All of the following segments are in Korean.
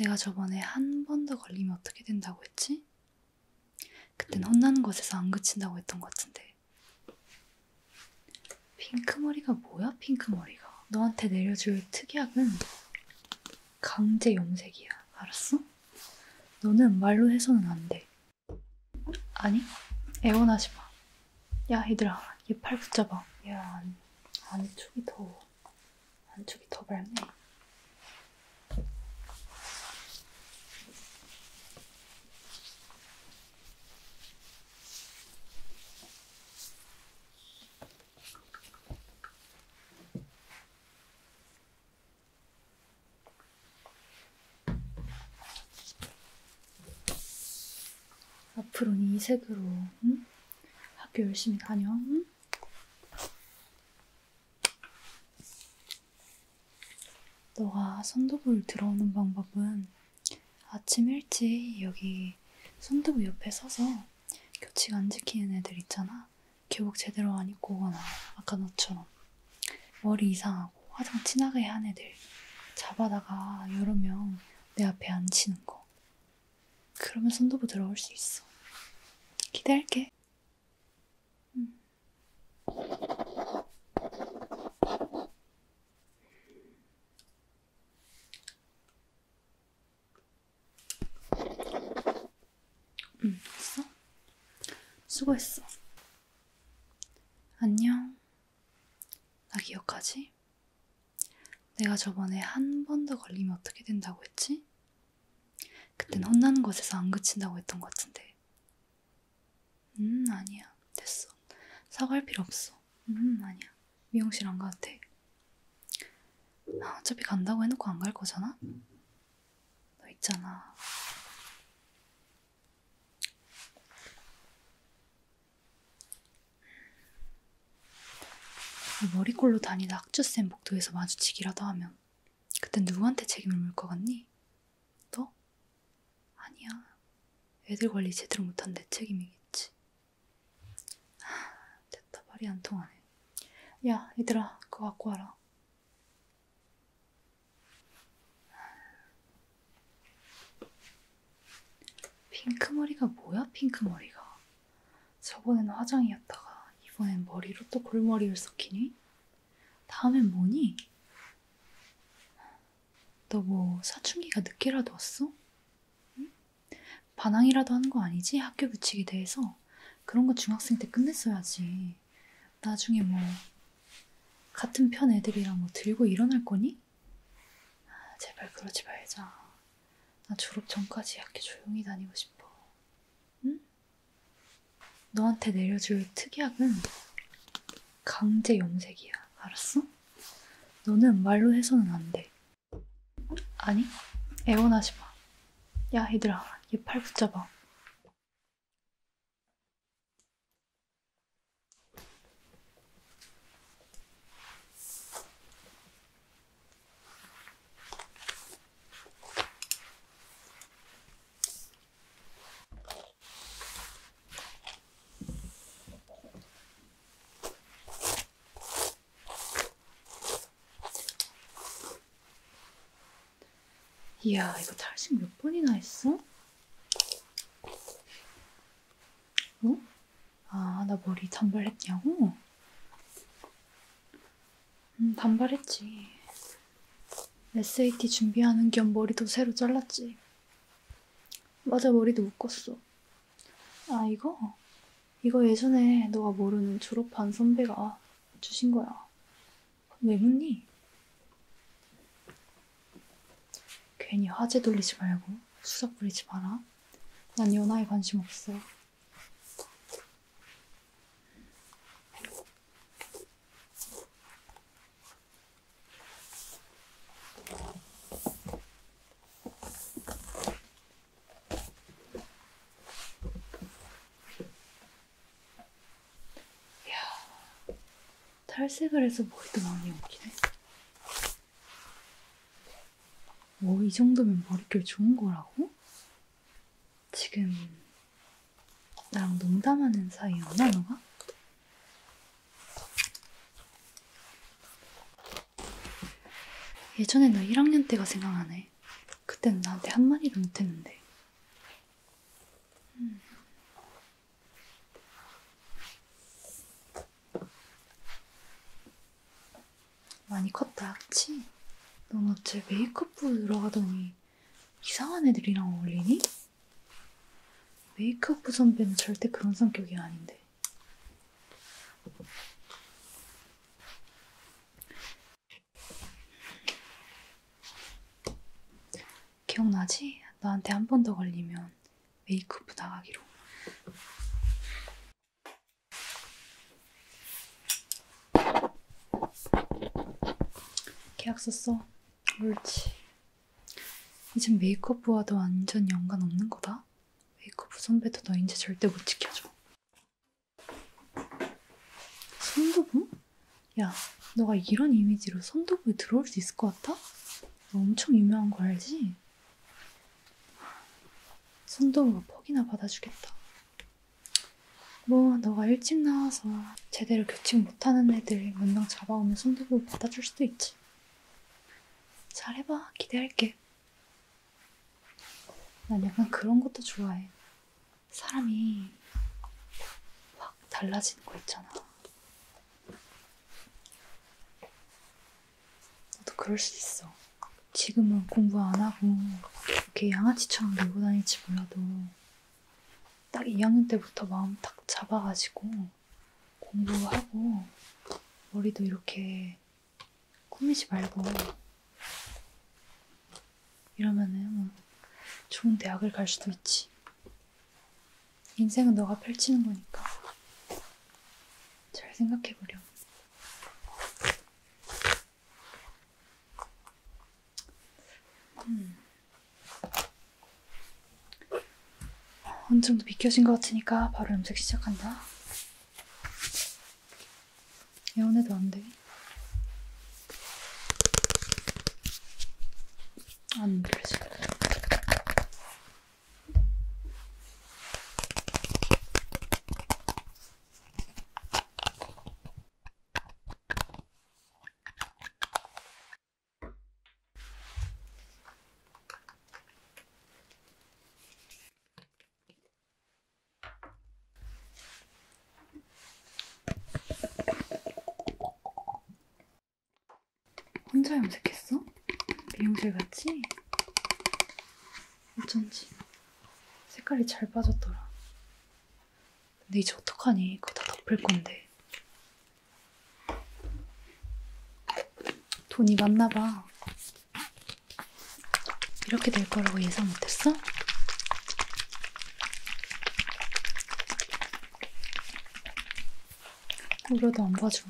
내가 저번에 한번더 걸리면 어떻게 된다고 했지? 그땐 혼나는 것에서 안 그친다고 했던 것 같은데. 핑크머리가 뭐야, 핑크머리가? 너한테 내려줄 특약은 강제 염색이야. 알았어? 너는 말로 해서는 안 돼. 아니, 애원하지 마. 야, 얘들아, 얘 팔 붙잡아. 야, 안, 안쪽이 더, 안쪽이 더 밝네. 앞으로는 이 색으로 응? 학교 열심히 다녀. 응? 너가 선도부를 들어오는 방법은 아침 일찍 여기 선도부 옆에 서서 교칙 안 지키는 애들 있잖아. 교복 제대로 안 입고 오거나 아까 너처럼 머리 이상하고 화장 진하게 한 애들 잡아다가 여러 명 내 앞에 앉히는 거. 그러면 선도부 들어올 수 있어. 기대할게. 음. 응, 됐어? 수고했어. 안녕. 나 기억하지? 내가 저번에 한번더 걸리면 어떻게 된다고 했지? 그땐 혼나는 것에서 안 그친다고 했던 것 같은데. 음, 아니야. 됐어. 사과할 필요 없어. 음, 아니야. 미용실 안 가도 돼. 아, 어차피 간다고 해놓고 안 갈 거잖아? 너 있잖아. 머리꼴로 다니다 학주쌤 복도에서 마주치기라도 하면 그땐 누구한테 책임을 물 것 같니? 너? 아니야. 애들 관리 제대로 못한 내 책임이겠지. 하, 됐다. 말이 안 통하네. 야, 얘들아, 그거 갖고 와라. 핑크 머리가 뭐야, 핑크 머리가? 저번엔 화장이었다가 이번엔 머리로 또 골머리를 썩히니? 다음엔 뭐니? 너 뭐 사춘기가 늦게라도 왔어? 응? 반항이라도 하는 거 아니지? 학교 규칙에 대해서 그런 거 중학생 때 끝냈어야지. 나중에 뭐 같은 편 애들이랑 뭐 들고 일어날 거니? 아, 제발 그러지 말자. 나 졸업 전까지 학교 조용히 다니고 싶어. 응? 너한테 내려줄 특약은 강제 염색이야. 알았어? 너는 말로 해서는 안 돼. 아니, 애원하지 마. 야, 얘들아, 얘 팔 붙잡아. 이야, 이거 탈식 몇 번이나 했어? 어? 아, 나 머리 단발했냐고? 음, 단발했지. SAT 준비하는 겸 머리도 새로 잘랐지. 맞아, 머리도 묶었어. 아, 이거? 이거 예전에 너가 모르는 졸업한 선배가 주신 거야. 왜 묻니? 괜히 화제 돌리지 말고 수작 부리지 마라. 난 연하에 관심 없어. 야, 탈색을 해서 머리도 많이 엉키네. 뭐, 이 정도면 머릿결 좋은 거라고? 지금, 나랑 농담하는 사이였나, 너가? 예전에 너 1학년 때가 생각나네. 그때는 나한테 한마디도 못했는데. 음. 많이 컸다, 그치? 넌 어째 메이크업부 들어가더니 이상한 애들이랑 어울리니? 메이크업부 선배는 절대 그런 성격이 아닌데. 기억나지? 나한테 한 번 더 걸리면 메이크업부 나가기로. 계약서 써. 옳지. 이젠 메이크업부와도 완전 연관 없는 거다. 메이크업부 선배도 너 이제 절대 못 지켜줘. 선도부? 야, 너가 이런 이미지로 선도부에 들어올 수 있을 것 같아? 너 엄청 유명한 거 알지? 선도부가 퍽이나 받아주겠다. 뭐, 너가 일찍 나와서 제대로 교칙 못하는 애들 몇명 잡아오면 선도부 받아줄 수도 있지. 잘해봐. 기대할게. 난 약간 그런 것도 좋아해. 사람이 확 달라지는 거 있잖아. 너도 그럴 수 있어. 지금은 공부 안 하고 이렇게 양아치처럼 놀고 다닐지 몰라도 딱 2학년 때부터 마음 딱 잡아가지고 공부하고 머리도 이렇게 꾸미지 말고 이러면은 좋은 대학을 갈 수도 있지. 인생은 너가 펼치는 거니까. 잘 생각해보렴. 음. 어느 정도 비켜진 것 같으니까 바로 염색 시작한다. 예원해도 안 돼. 안 그러지. 혼자 염색했어? 미용실 갔지? 어쩐지 색깔이 잘 빠졌더라. 근데 이제 어떡하니? 그거 다 덮을 건데. 돈이 많나 봐. 이렇게 될 거라고 예상 못했어? 울어도 안 봐줘.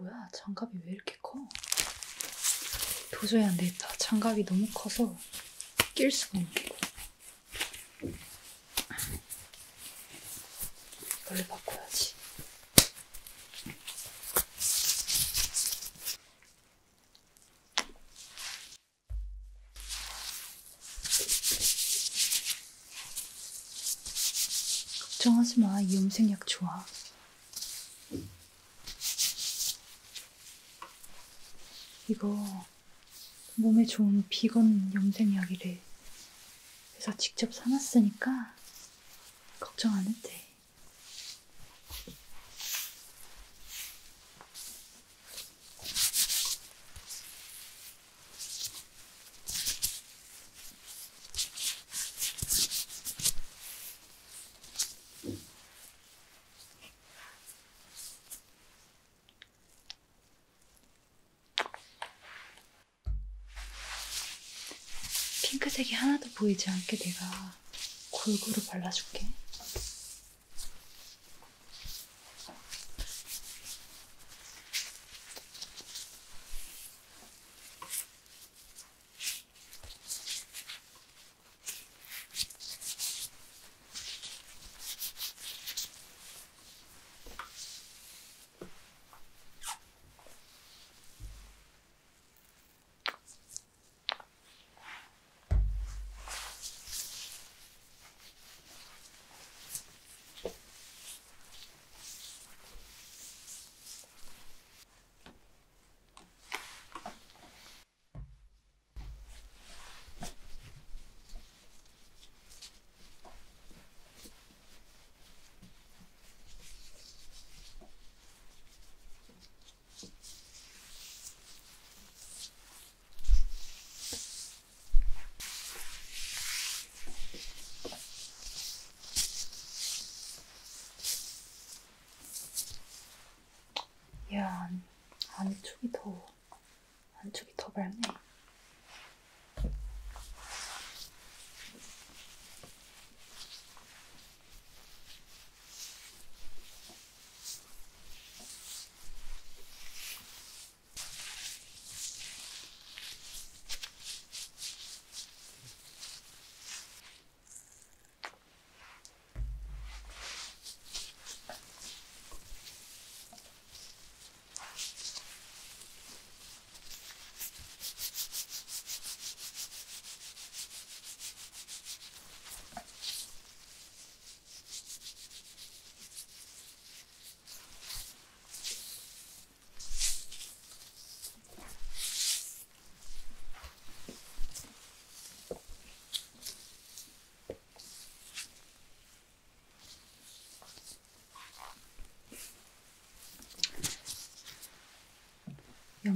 뭐야, 장갑이 왜 이렇게 커? 도저히 안 되겠다. 장갑이 너무 커서 낄 수가 없고. 이걸로 바꿔야지. 걱정하지 마. 이 염색약 좋아. 이거 몸에 좋은 비건 염색약이래. 그래서 직접 사놨으니까 걱정 안 해도 돼. 핑크 색이 하나도 보이지 않게 내가 골고루 발라줄게.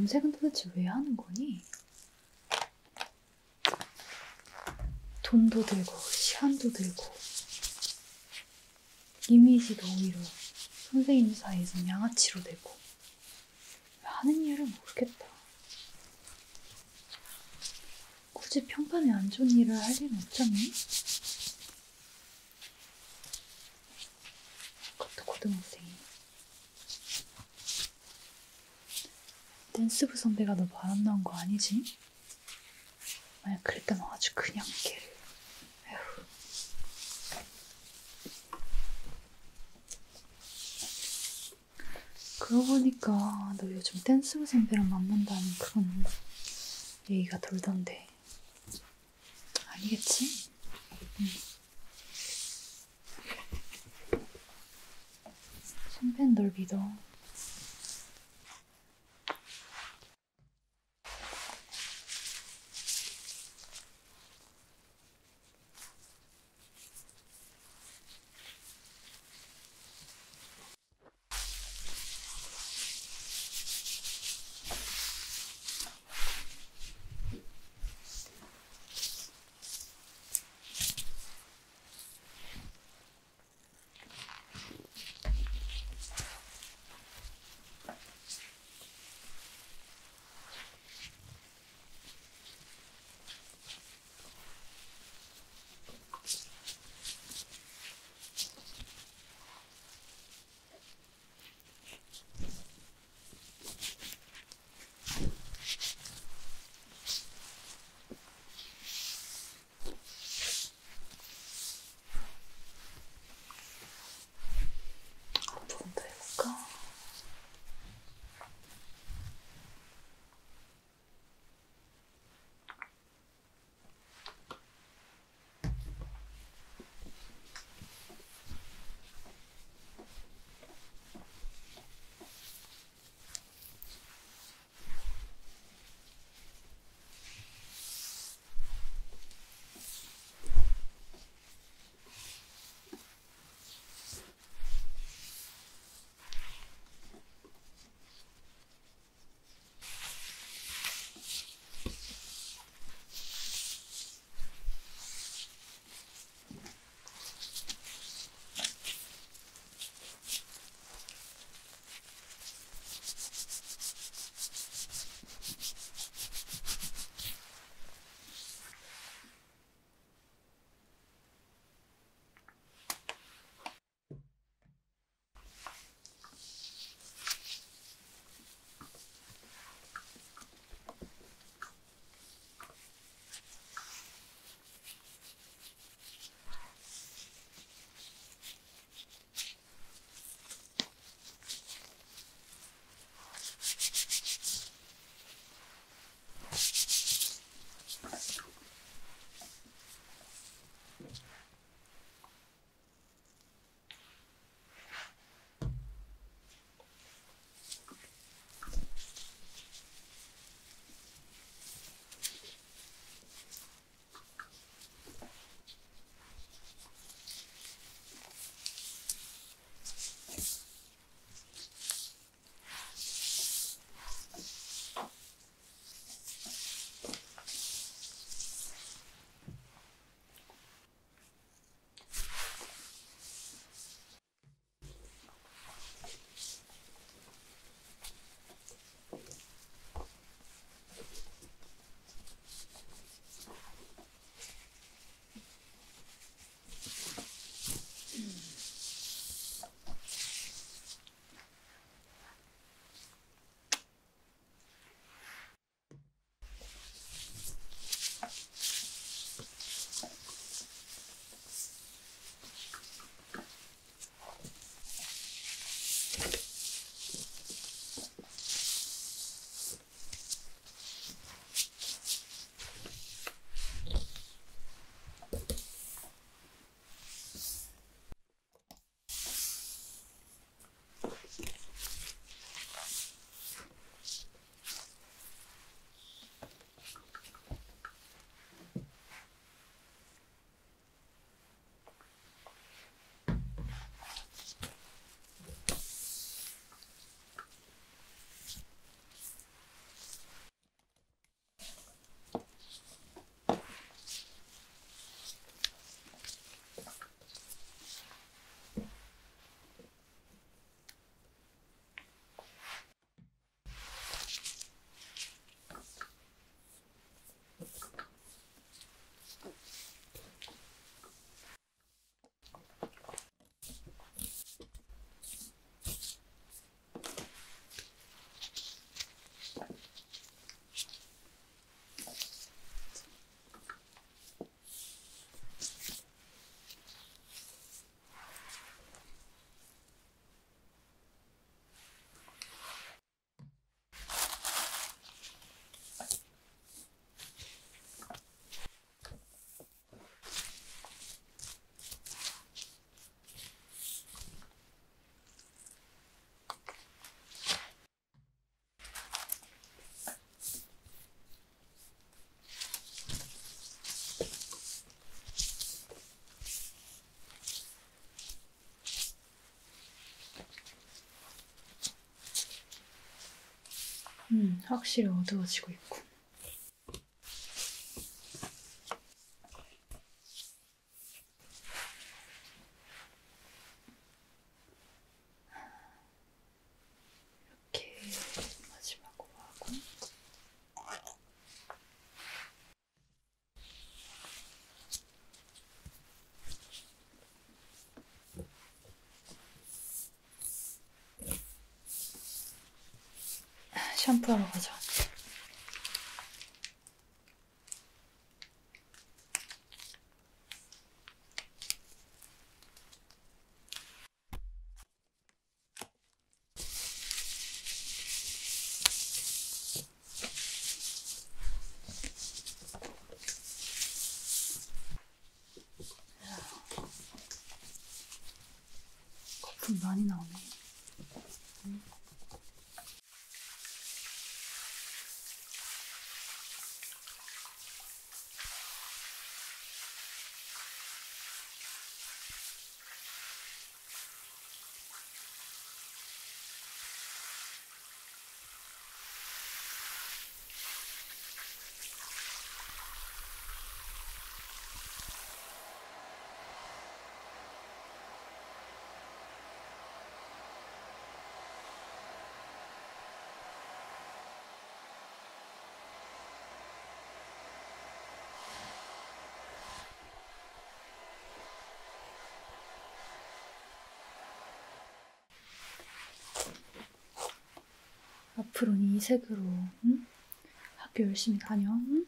염색은 도대체 왜 하는 거니? 돈도 들고 시간도 들고 이미지도 오히려 선생님 사이에서 양아치로 되고 왜 하는 이유를 모르겠다. 굳이 평판에 안 좋은 일을 할 일은 없잖니? 그것도 고등학생이. 댄스부 선배가 너 바람 나온 거 아니지? 만약 그랬다면 아주 그냥 걔를. 에휴. 그러고 보니까 너 요즘 댄스부 선배랑 만난다는 그런 얘기가 돌던데. 아니겠지? 응. 선배는 널 믿어. 음, 확실히 어두워지고 있고. 많이 나오네. 앞으로는 이 색으로 응? 학교 열심히 다녀. 응?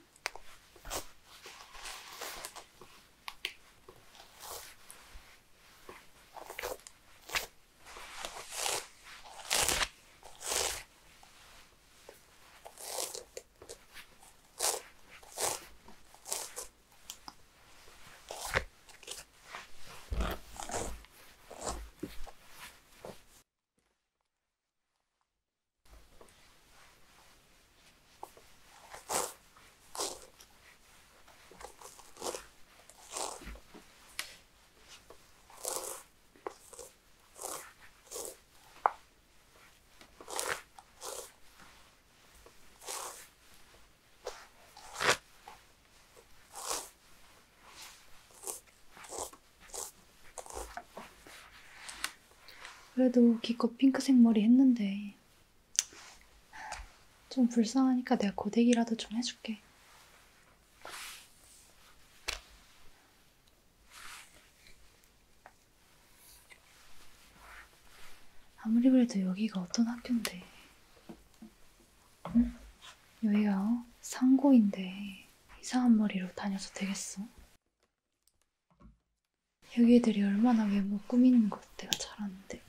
그래도 기껏 핑크색 머리 했는데 좀 불쌍하니까 내가 고데기라도 좀 해줄게. 아무리 그래도 여기가 어떤 학교인데, 응? 여기가 어? 상고인데 이상한 머리로 다녀도 되겠어? 여기 애들이 얼마나 외모 꾸미는 것 내가 잘 아는데.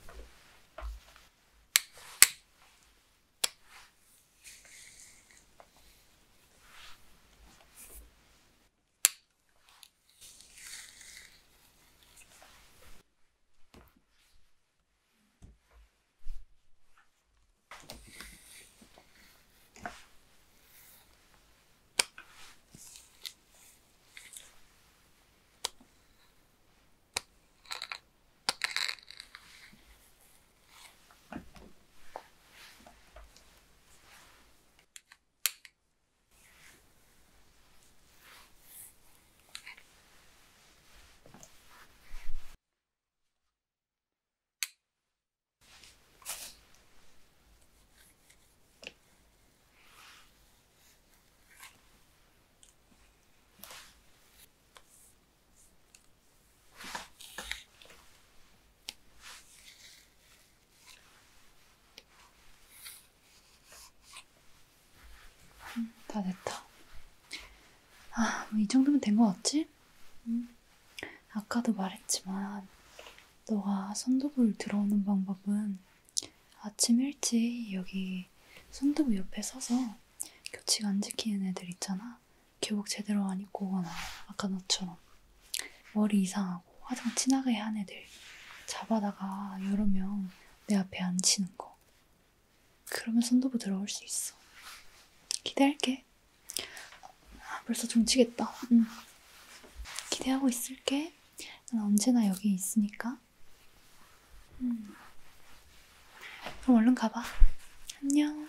다 됐다. 아, 뭐이 정도면 된거 같지? 응. 아까도 말했지만, 너가 선도부를 들어오는 방법은 아침 일찍 여기 선도부 옆에 서서 교칙 안 지키는 애들 있잖아. 교복 제대로 안 입고 오거나, 아까 너처럼 머리 이상하고 화장 진하게 한 애들 잡아다가 여러 명 내 앞에 앉히는 거. 그러면 선도부 들어올 수 있어. 기대할게. 아, 벌써 좀 치겠다. 응. 기대하고 있을게. 난 언제나 여기 있으니까. 음. 그럼 얼른 가봐. 안녕.